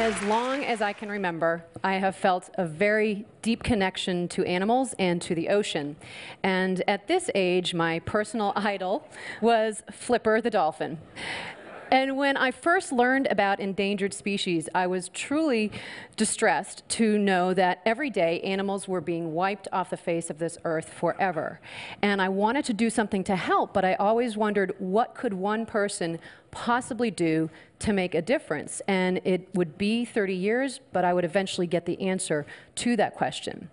As long as I can remember, I have felt a very deep connection to animals and to the ocean. And at this age, my personal idol was Flipper the dolphin. And when I first learned about endangered species, I was truly distressed to know that every day animals were being wiped off the face of this earth forever. And I wanted to do something to help, but I always wondered what could one person possibly do to make a difference? And it would be 30 years, but I would eventually get the answer to that question.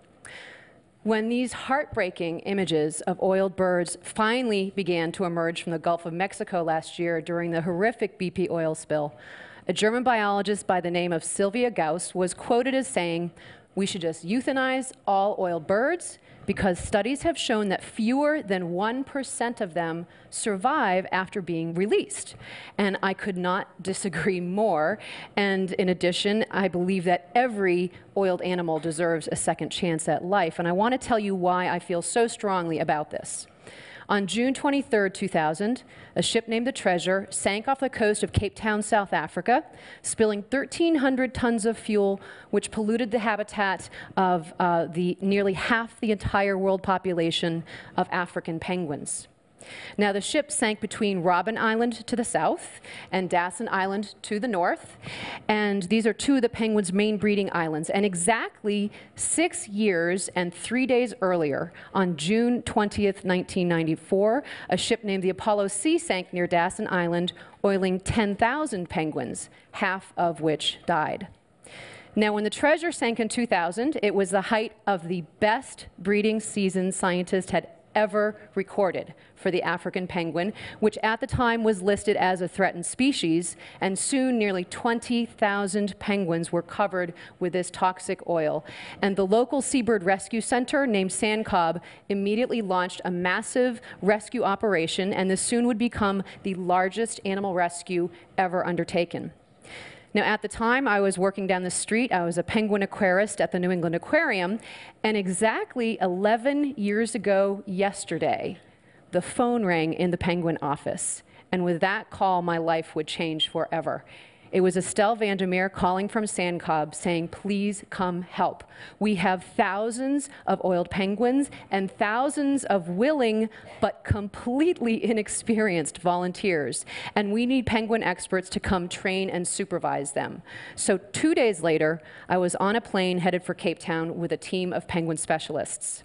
When these heartbreaking images of oiled birds finally began to emerge from the Gulf of Mexico last year during the horrific BP oil spill, a German biologist by the name of Silvia Gaus was quoted as saying, we should just euthanize all oiled birds because studies have shown that fewer than 1% of them survive after being released. And I could not disagree more. And in addition, I believe that every oiled animal deserves a second chance at life. And I want to tell you why I feel so strongly about this. On June 23, 2000, a ship named the Treasure sank off the coast of Cape Town, South Africa, spilling 1,300 tons of fuel, which polluted the habitat of uh, the nearly half the entire world population of African penguins. Now, the ship sank between Robben Island to the south and Dassen Island to the north, and these are two of the penguins' main breeding islands. And exactly six years and three days earlier, on June 20th, 1994, a ship named the Apollo Sea sank near Dassen Island, oiling 10,000 penguins, half of which died. Now, when the treasure sank in 2000, it was the height of the best breeding season scientists had ever recorded for the African penguin, which at the time was listed as a threatened species, and soon nearly 20,000 penguins were covered with this toxic oil. And the local seabird rescue center named SANCCOB immediately launched a massive rescue operation, and this soon would become the largest animal rescue ever undertaken. Now, at the time, I was working down the street. I was a penguin aquarist at the New England Aquarium. And exactly 11 years ago yesterday, the phone rang in the penguin office. And with that call, my life would change forever. It was Estelle Vandermeer calling from SANCCOB saying, please come help. We have thousands of oiled penguins and thousands of willing but completely inexperienced volunteers. And we need penguin experts to come train and supervise them. So two days later, I was on a plane headed for Cape Town with a team of penguin specialists.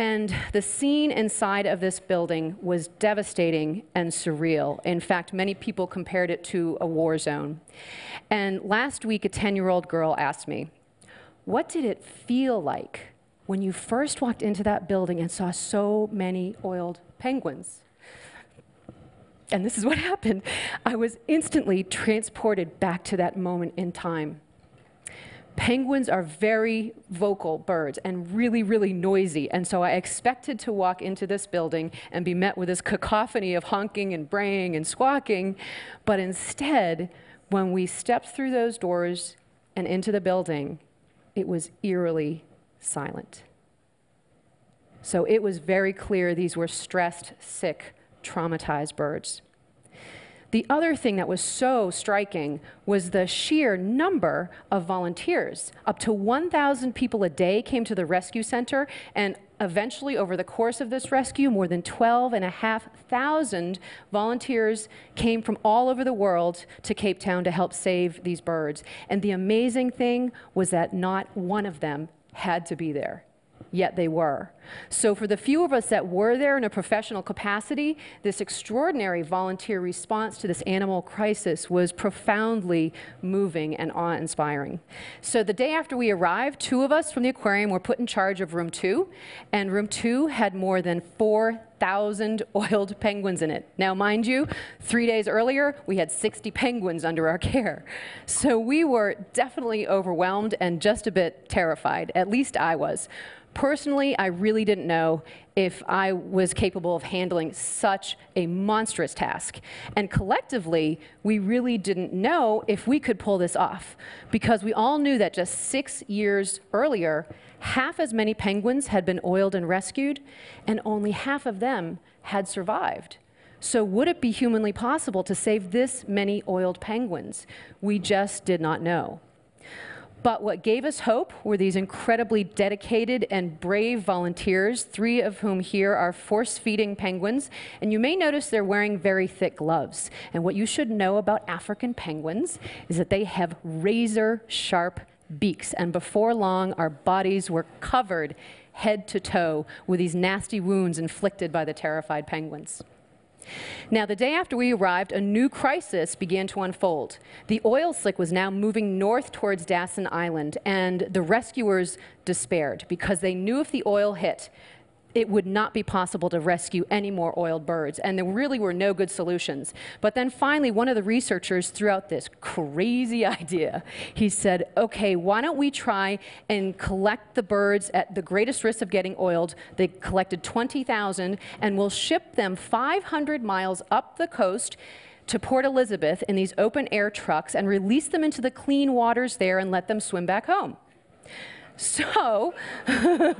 And the scene inside of this building was devastating and surreal. In fact, many people compared it to a war zone. And last week, a 10 year old girl asked me, What did it feel like when you first walked into that building and saw so many oiled penguins? And this is what happened. I was instantly transported back to that moment in time. Penguins are very vocal birds and really, really noisy. And so I expected to walk into this building and be met with this cacophony of honking and braying and squawking. But instead, when we stepped through those doors and into the building, it was eerily silent. So it was very clear these were stressed, sick, traumatized birds. The other thing that was so striking was the sheer number of volunteers. Up to 1,000 people a day came to the rescue center, and eventually, over the course of this rescue, more than 12,500 volunteers came from all over the world to Cape Town to help save these birds. And the amazing thing was that not one of them had to be there yet they were. So for the few of us that were there in a professional capacity, this extraordinary volunteer response to this animal crisis was profoundly moving and awe-inspiring. So the day after we arrived, two of us from the aquarium were put in charge of room two, and room two had more than 4,000 oiled penguins in it. Now, mind you, three days earlier, we had 60 penguins under our care. So we were definitely overwhelmed and just a bit terrified, at least I was. Personally, I really didn't know if I was capable of handling such a monstrous task. And collectively, we really didn't know if we could pull this off because we all knew that just six years earlier, half as many penguins had been oiled and rescued, and only half of them had survived. So, would it be humanly possible to save this many oiled penguins? We just did not know. But what gave us hope were these incredibly dedicated and brave volunteers, three of whom here are force feeding penguins. And you may notice they're wearing very thick gloves. And what you should know about African penguins is that they have razor sharp beaks. And before long, our bodies were covered head to toe with these nasty wounds inflicted by the terrified penguins. Now, the day after we arrived, a new crisis began to unfold. The oil slick was now moving north towards Dassen Island, and the rescuers despaired because they knew if the oil hit, it would not be possible to rescue any more oiled birds, and there really were no good solutions. But then finally, one of the researchers threw out this crazy idea. He said, okay, why don't we try and collect the birds at the greatest risk of getting oiled? They collected 20,000, and we'll ship them 500 miles up the coast to Port Elizabeth in these open air trucks and release them into the clean waters there and let them swim back home. So,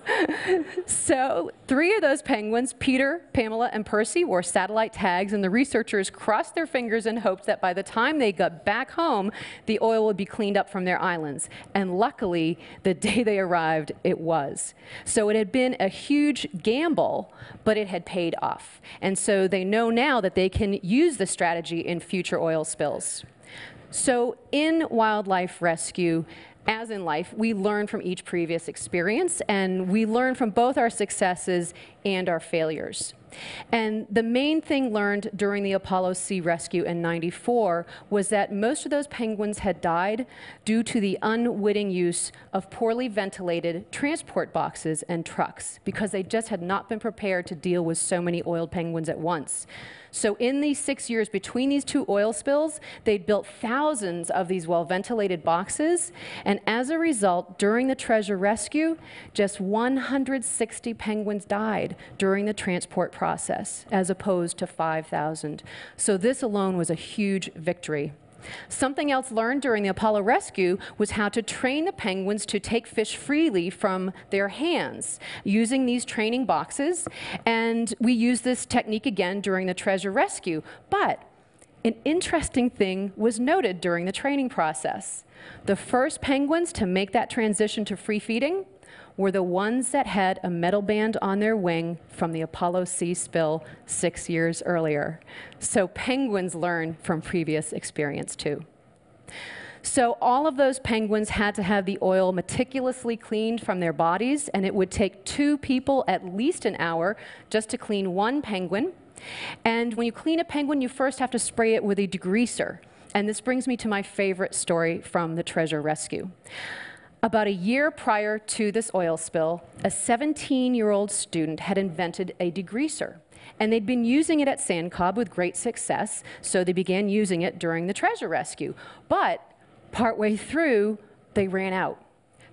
so three of those penguins, Peter, Pamela, and Percy, wore satellite tags, and the researchers crossed their fingers and hoped that by the time they got back home, the oil would be cleaned up from their islands. And luckily, the day they arrived, it was. So it had been a huge gamble, but it had paid off. And so they know now that they can use the strategy in future oil spills. So in wildlife rescue, as in life, we learn from each previous experience and we learn from both our successes and our failures. And the main thing learned during the Apollo Sea rescue in 94 was that most of those penguins had died due to the unwitting use of poorly ventilated transport boxes and trucks because they just had not been prepared to deal with so many oiled penguins at once. So in these six years between these two oil spills, they'd built thousands of these well-ventilated boxes, and as a result, during the treasure rescue, just 160 penguins died during the transport process, as opposed to 5,000. So this alone was a huge victory. Something else learned during the Apollo rescue was how to train the penguins to take fish freely from their hands using these training boxes. And we used this technique again during the treasure rescue. But an interesting thing was noted during the training process. The first penguins to make that transition to free feeding were the ones that had a metal band on their wing from the Apollo Sea spill six years earlier. So penguins learn from previous experience too. So all of those penguins had to have the oil meticulously cleaned from their bodies, and it would take two people at least an hour just to clean one penguin. And when you clean a penguin, you first have to spray it with a degreaser. And this brings me to my favorite story from the treasure rescue. About a year prior to this oil spill, a 17-year-old student had invented a degreaser. And they'd been using it at SANCCOB with great success, so they began using it during the treasure rescue. But partway through, they ran out.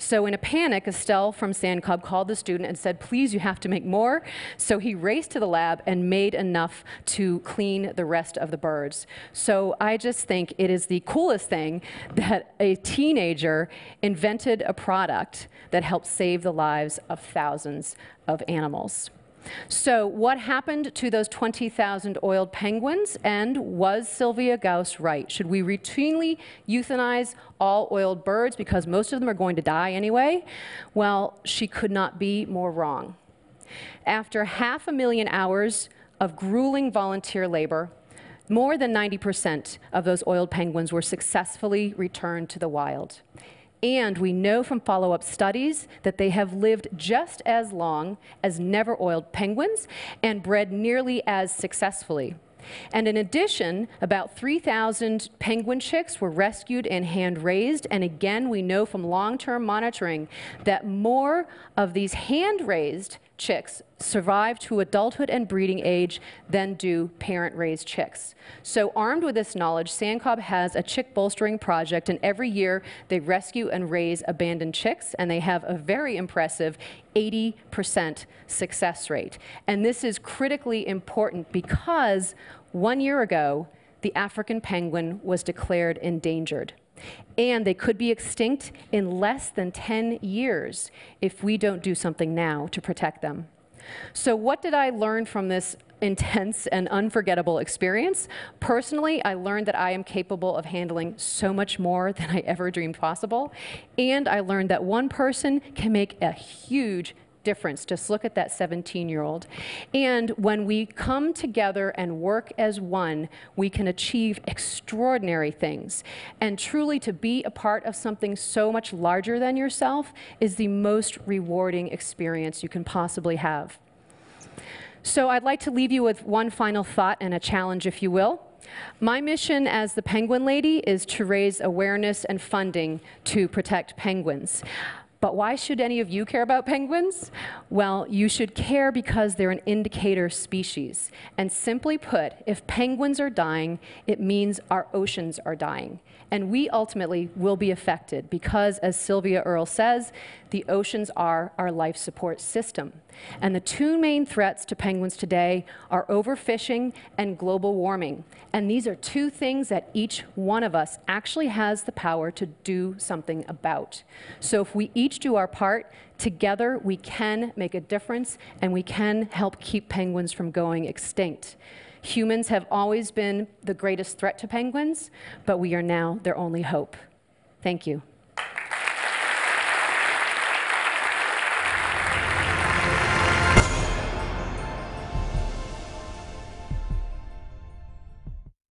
So in a panic, Estelle from Sand called the student and said, please, you have to make more. So he raced to the lab and made enough to clean the rest of the birds. So I just think it is the coolest thing that a teenager invented a product that helped save the lives of thousands of animals. So what happened to those 20,000 oiled penguins? And was Silvia Gaus right? Should we routinely euthanize all oiled birds because most of them are going to die anyway? Well, she could not be more wrong. After half a million hours of grueling volunteer labor, more than 90% of those oiled penguins were successfully returned to the wild. And we know from follow-up studies that they have lived just as long as never-oiled penguins and bred nearly as successfully. And in addition, about 3,000 penguin chicks were rescued and hand-raised. And again, we know from long-term monitoring that more of these hand-raised chicks survive to adulthood and breeding age than do parent raised chicks. So, armed with this knowledge, SANCCOB has a chick bolstering project, and every year they rescue and raise abandoned chicks, and they have a very impressive 80% success rate. And this is critically important because one year ago, the African penguin was declared endangered. And they could be extinct in less than 10 years if we don't do something now to protect them. So, what did I learn from this intense and unforgettable experience? Personally, I learned that I am capable of handling so much more than I ever dreamed possible. And I learned that one person can make a huge difference. Just look at that 17 year old. And when we come together and work as one, we can achieve extraordinary things. And truly, to be a part of something so much larger than yourself is the most rewarding experience you can possibly have. So, I'd like to leave you with one final thought and a challenge, if you will. My mission as the Penguin Lady is to raise awareness and funding to protect penguins. But why should any of you care about penguins? Well, you should care because they're an indicator species. And simply put, if penguins are dying, it means our oceans are dying. And we ultimately will be affected because, as Sylvia Earle says, the oceans are our life support system. And the two main threats to penguins today are overfishing and global warming. And these are two things that each one of us actually has the power to do something about. So if we each do our part, together we can make a difference and we can help keep penguins from going extinct. Humans have always been the greatest threat to penguins, but we are now their only hope. Thank you.